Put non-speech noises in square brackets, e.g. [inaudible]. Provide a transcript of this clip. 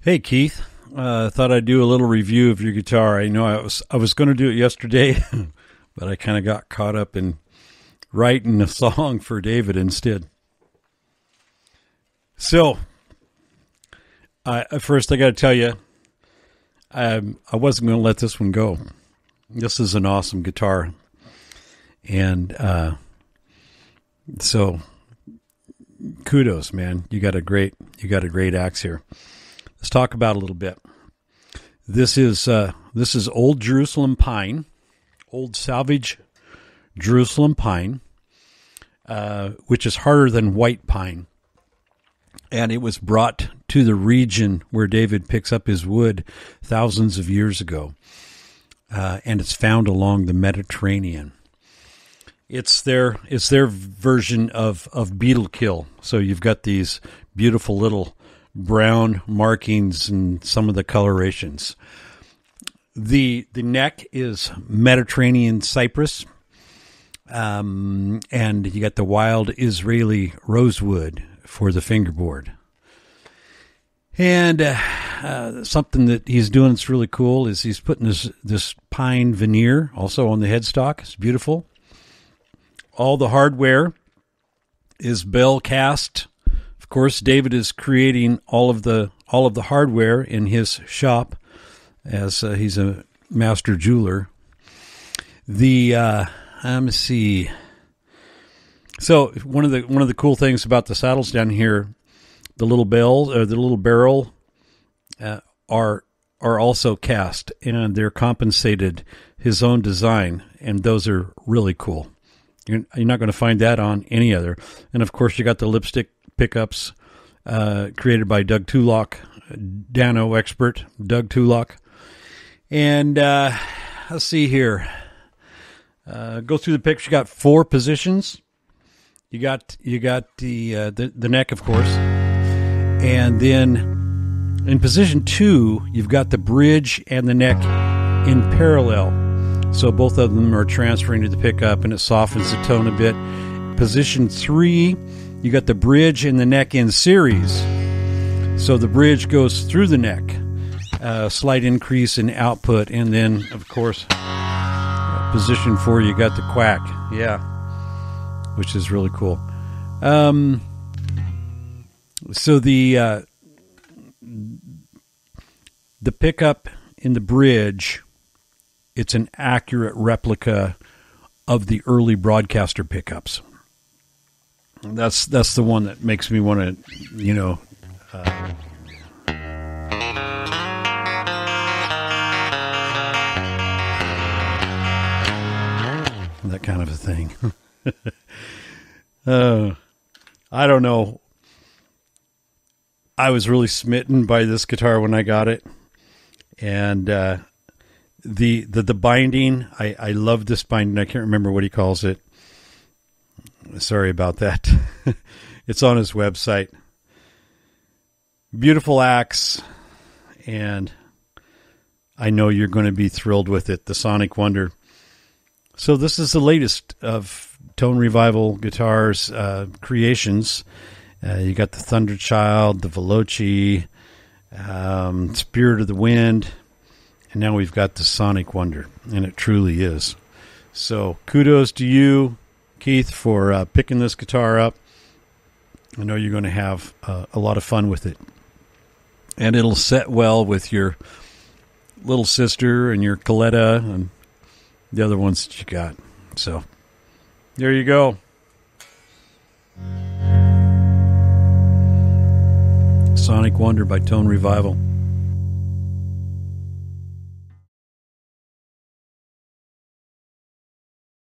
Hey Keith, uh, thought I'd do a little review of your guitar. I know I was I was going to do it yesterday, [laughs] but I kind of got caught up in writing a song for David instead. So, I first I got to tell you, I I wasn't going to let this one go. This is an awesome guitar, and uh, so kudos, man. You got a great you got a great axe here. Let's talk about a little bit. This is uh, this is Old Jerusalem pine, old salvage Jerusalem pine, uh, which is harder than white pine, and it was brought to the region where David picks up his wood thousands of years ago, uh, and it's found along the Mediterranean. It's their it's their version of of beetle kill. So you've got these beautiful little brown markings and some of the colorations. The the neck is Mediterranean cypress, um, and you got the wild Israeli rosewood for the fingerboard. And uh, uh, something that he's doing that's really cool is he's putting this this pine veneer also on the headstock. It's beautiful. All the hardware is bell cast. Of course, David is creating all of the all of the hardware in his shop, as uh, he's a master jeweler. The uh, let me see. So one of the one of the cool things about the saddles down here, the little bell or the little barrel, uh, are are also cast and they're compensated his own design, and those are really cool. You're, you're not going to find that on any other. And of course, you got the lipstick pickups uh, created by Doug Tulloch, Dano expert Doug Tulloch. And uh, let's see here. Uh, go through the picture. You got four positions. You got you got the uh, the, the neck, of course, and then in position two, you've got the bridge and the neck in parallel. So both of them are transferring to the pickup, and it softens the tone a bit. Position three, you got the bridge and the neck in series. So the bridge goes through the neck, a slight increase in output, and then, of course, position four, you got the quack. Yeah, which is really cool. Um, so the uh, the pickup in the bridge, it's an accurate replica of the early broadcaster pickups. That's that's the one that makes me want to, you know. Uh, that kind of a thing. [laughs] uh, I don't know. I was really smitten by this guitar when I got it, and uh, the the the binding. I I love this binding. I can't remember what he calls it. Sorry about that. [laughs] it's on his website. Beautiful axe, and I know you're going to be thrilled with it. The Sonic Wonder. So this is the latest of Tone Revival Guitars uh, creations. Uh, you got the Thunder Child, the Veloci, um, Spirit of the Wind, and now we've got the Sonic Wonder, and it truly is. So kudos to you, Keith, for uh, picking this guitar up. I know you're going to have uh, a lot of fun with it, and it'll set well with your little sister and your Coletta and the other ones that you got. So there you go. Sonic Wonder by Tone Revival.